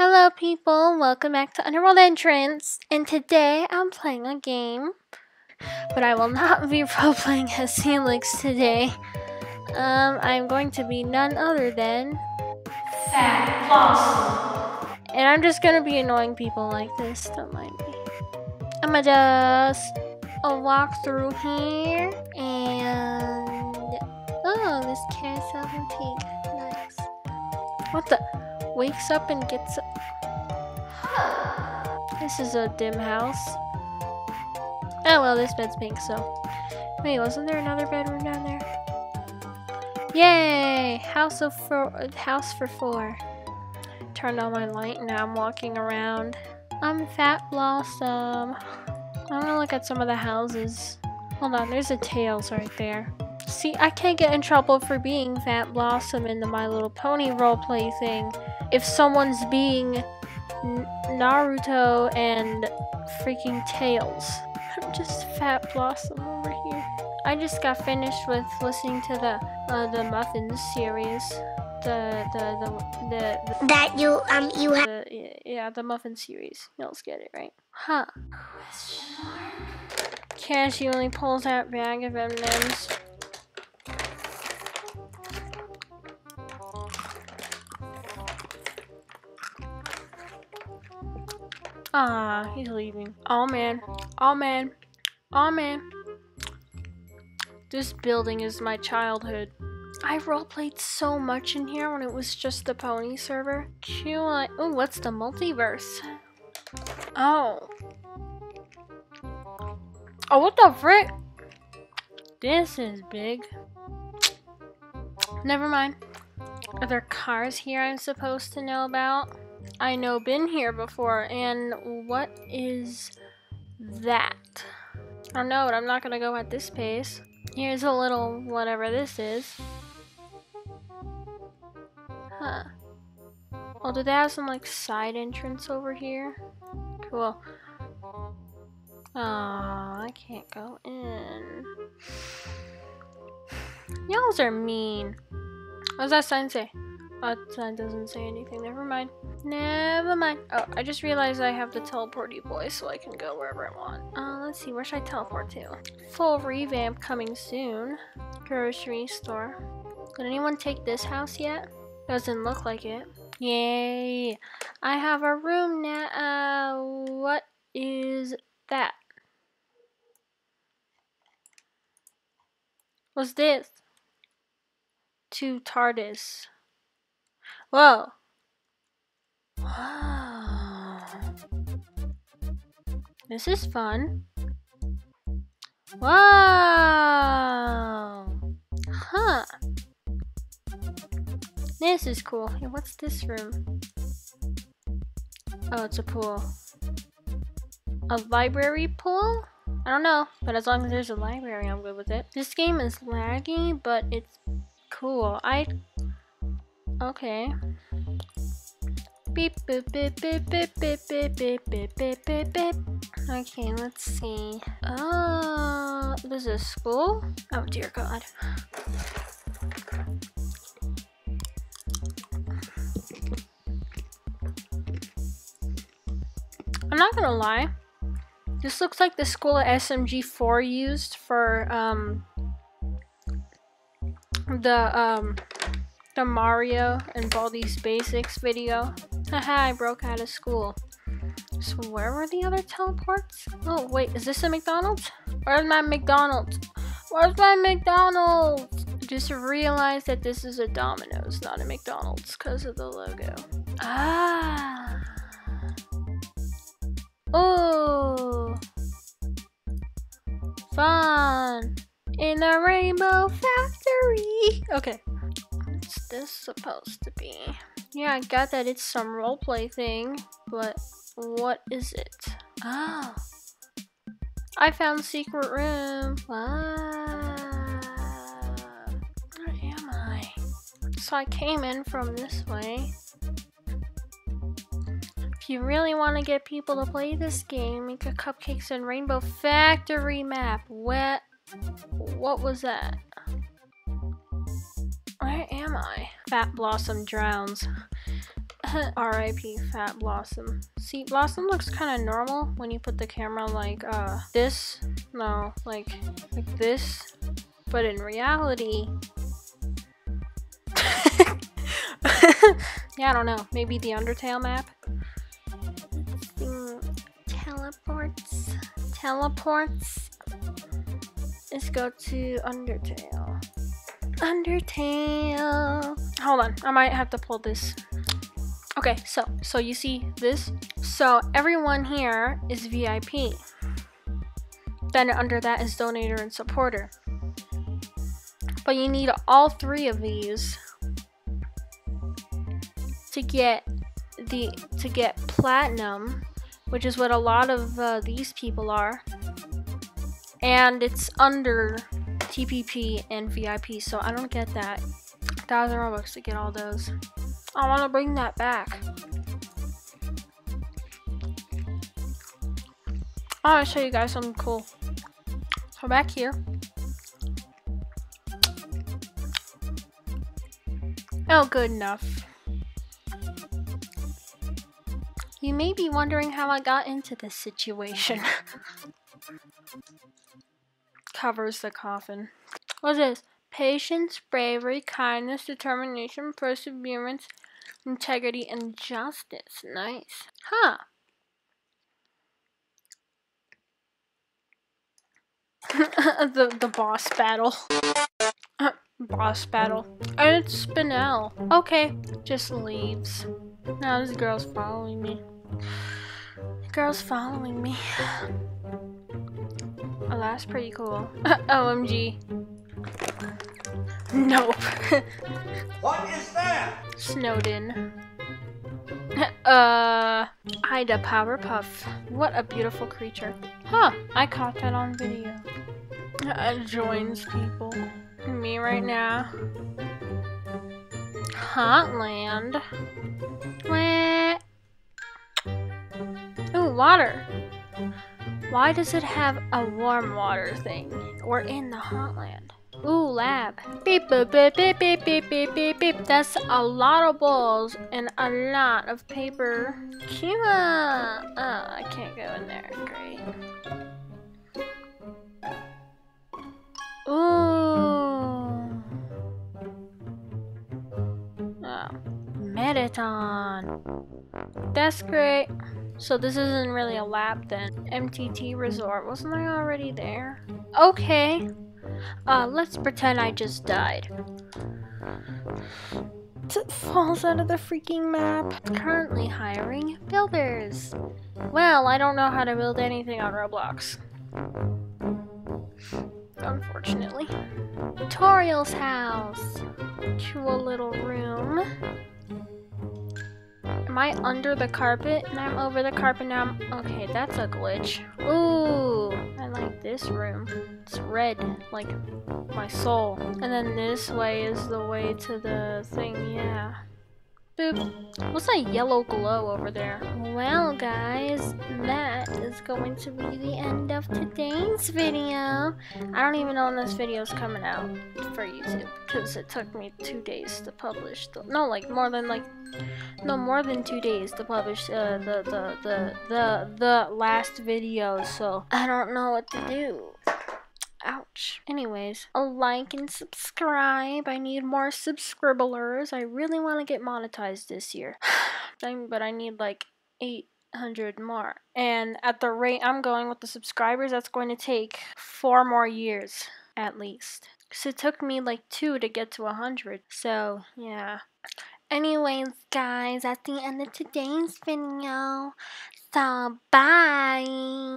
Hello people, welcome back to Underworld Entrance, and today I'm playing a game, but I will not be role-playing as Felix today. Um, I'm going to be none other than Phat Blossom. And I'm just gonna be annoying people like this, don't mind me. I'ma just uh, walk through here, and oh, this carousel antique, nice. What the? Wakes up and gets up. This is a dim house. Oh well, this bed's pink, so. Wait, wasn't there another bedroom down there? Yay! House of four, house for four. Turned on my light, now I'm walking around. I'm Phat Blossom. I'm gonna look at some of the houses. Hold on, there's a Tails right there. See, I can't get in trouble for being Phat Blossom in the My Little Pony roleplay thing if someone's being N Naruto and freaking Tails. I'm just Phat Blossom over here. I just got finished with listening to the uh, the Muffins series. The the the the, the that you um you have the, yeah the Muffin series. You'll get it right, huh? Cassie only pulls out bag of M&Ms. Ah, he's leaving. Oh man. Oh man. Oh man. This building is my childhood. I roleplayed so much in here when it was just the pony server. Q oh, what's the multiverse? Oh. Oh, what the frick? This is big. Never mind. Are there cars here I'm supposed to know about? I know been here before, and what is that? I don't know, but I'm not gonna go at this pace. Here's a little whatever this is. Huh. Oh, do they have some like side entrance over here? Cool. Oh, I can't go in. Y'alls are mean. What does that sign say? Oh, that doesn't say anything. Never mind. Never mind. Oh, I just realized I have the teleporty boy so I can go wherever I want. Uh, let's see. Where should I teleport to? Full revamp coming soon. Grocery store. Did anyone take this house yet? Doesn't look like it. Yay! I have a room now. Uh, what is that? What's this? To TARDIS. Whoa. Wow. This is fun. Wow. Huh. This is cool. Hey, what's this room? Oh, it's a pool. A library pool? I don't know, but as long as there's a library, I'm good with it. This game is laggy, but it's cool. I Okay. Beep. Okay, let's see. Oh, this is school? Oh dear god. I'm not gonna lie. This looks like the school SMG4 used for um the um the Mario and Baldi's Basics video. Haha, I broke out of school. So where were the other teleports? Oh, wait, is this a McDonald's? Where's my McDonald's? Where's my McDonald's? Just realized that this is a Domino's, not a McDonald's, because of the logo. Ah. Oh. Fun. In a rainbow factory. Okay What's this supposed to be? Yeah, I got that it's some roleplay thing, but what is it? Oh. I found secret room. Ah. Where am I? So I came in from this way. If you really want to get people to play this game, make a Cupcakes and Rainbow Factory map. What? What was that? Where am I? Phat Blossom drowns. R.I.P. Phat Blossom. See, Blossom looks kind of normal when you put the camera like uh this. No, like like this. But in reality, yeah, I don't know. Maybe the Undertale map. Teleports. Teleports. Let's go to Undertale. Undertale. Hold on, I might have to pull this. Okay, so so you see this? So everyone here is VIP. Then under that is donator and supporter. But you need all three of these to get the to get platinum, which is what a lot of uh, these people are. And it's under TPP and VIP, so I don't get that. Thousand Robux to get all those. I want to bring that back. I want to show you guys something cool. So back here. Oh, good enough. You may be wondering how I got into this situation. Covers the coffin. What's this? Patience, bravery, kindness, determination, perseverance, integrity, and justice. Nice. Huh. the the boss battle. boss battle. And it's Spinel. Okay, just leaves. Now this girl's following me. The girl's following me. Oh, that's pretty cool. OMG. Nope. what is that? Snowdin. uh, Ida Powerpuff. What a beautiful creature. Huh, I caught that on video. It joins people. Me right now. Hotland. What? Ooh, water. Why does it have a warm water thing? We're in the hotland. Ooh, lab. Beep, beep, beep, beep, beep, beep, beep, beep, beep. That's a lot of balls and a lot of paper. Kima! Oh, ah, I can't go in there. Great. Ooh. Ah, oh. Mettaton. That's great. So this isn't really a lab then. MTT Resort. Wasn't I already there? Okay. Uh, let's pretend I just died. It falls out of the freaking map. Currently hiring builders. Well, I don't know how to build anything on Roblox. Unfortunately. Toriel's house. To a little room. Am I under the carpet and I'm over the carpet now? Okay, that's a glitch. Ooh, I like this room. It's red, like my soul. And then this way is the way to the thing, yeah. Boop. What's that yellow glow over there? Well, guys, that is going to be the end of today's video. I don't even know when this video is coming out for YouTube because it took me two days to publish. The, no, like more than like no more than two days to publish uh, the, the the the the last video. So I don't know what to do. Ouch. Anyways, a like and subscribe. I need more subscribblers. I really want to get monetized this year. but I need like 800 more. And at the rate I'm going with the subscribers, that's going to take four more years at least. Because it took me like two to get to 100. So, yeah. Anyways, guys, at the end of today's video. So, bye.